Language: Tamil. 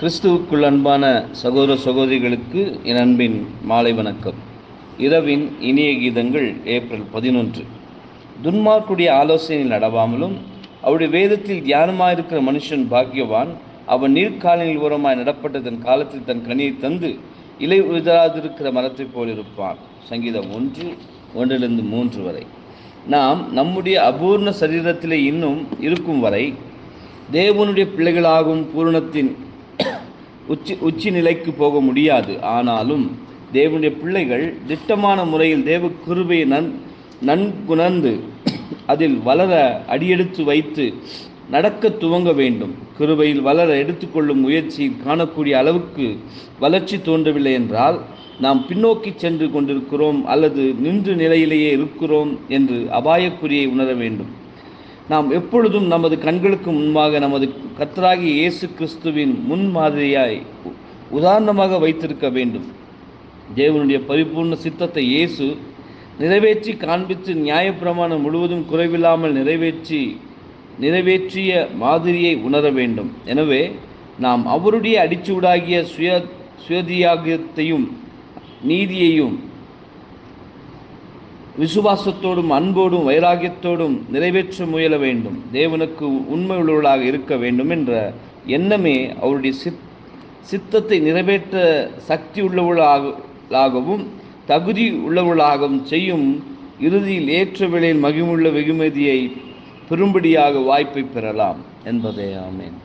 கிறிஸ்துவுக்குள் அன்பான சகோதர சகோதரிகளுக்கு என் அன்பின் மாலை வணக்கம். இரவின் இனிய கீதங்கள் ஏப்ரல் பதினொன்று. துன்மார்க்குடைய ஆலோசனையில் நடவாமலும் அவருடைய வேதத்தில் தியானமாயிருக்கிற மனுஷன் பாக்கியவான் அவன் நீர்காலனில் உரமாய் நடப்பட்ட தன் காலத்தில் தன் கனியை தந்து இலை உதராதிருக்கிற மரத்தைப் போல் இருப்பான். சங்கீதம் ஒன்று ஒன்றிலிருந்து மூன்று வரை. நாம் நம்முடைய அபூர்ண சரீரத்திலே இன்னும் இருக்கும் வரை தேவனுடைய பிள்ளைகளாகும் பூரணத்தின் உச்சி உச்சி நிலைக்கு போக முடியாது. ஆனாலும் தேவனுடைய பிள்ளைகள் திட்டமான முறையில் தேவ கிருபையை நன் நன்குணர்ந்து அதில் வளர அடியெடுத்து வைத்து நடக்க துவங்க வேண்டும். கிருபையில் வளர எடுத்துக்கொள்ளும் முயற்சியில் காணக்கூடிய அளவுக்கு வளர்ச்சி தோன்றவில்லை என்றால் நாம் பின்னோக்கி சென்று கொண்டிருக்கிறோம் அல்லது நின்று நிலையிலேயே இருக்கிறோம் என்று அபாயக்குறியை உணர வேண்டும். நாம் எப்பொழுதும் நமது கண்களுக்கு முன்பாக நமது கத்தராகிய இயேசு கிறிஸ்துவின் முன்மாதிரியாய் உதாரணமாக வைத்திருக்க வேண்டும். தேவனுடைய பரிபூர்ண சித்தத்தை இயேசு நிறைவேற்றி காண்பித்து நியாயப்பிரமாணம் முழுவதும் குறைவில்லாமல் நிறைவேற்றி நிறைவேற்றிய மாதிரியை உணர வேண்டும். எனவே நாம் அவருடைய அடிச்சூடாகிய சுய சுயதியாகத்தையும் நீதியையும் விசுவாசத்தோடும் அன்போடும் வைராகியத்தோடும் நிறைவேற்ற முயல வேண்டும். தேவனுக்கு உண்மை உள்ளவர்களாக இருக்க வேண்டும் என்ற எண்ணமே அவருடைய சித் சித்தத்தை நிறைவேற்ற சக்தி உள்ளவர்களாகவும் தகுதி உள்ளவர்களாகவும் செய்யும் இறுதியில் ஏற்ற விலையில் மகிமுள்ள வெகுமதியை பெரும்படியாக வாய்ப்பை பெறலாம் என்பதே. ஆமேன்.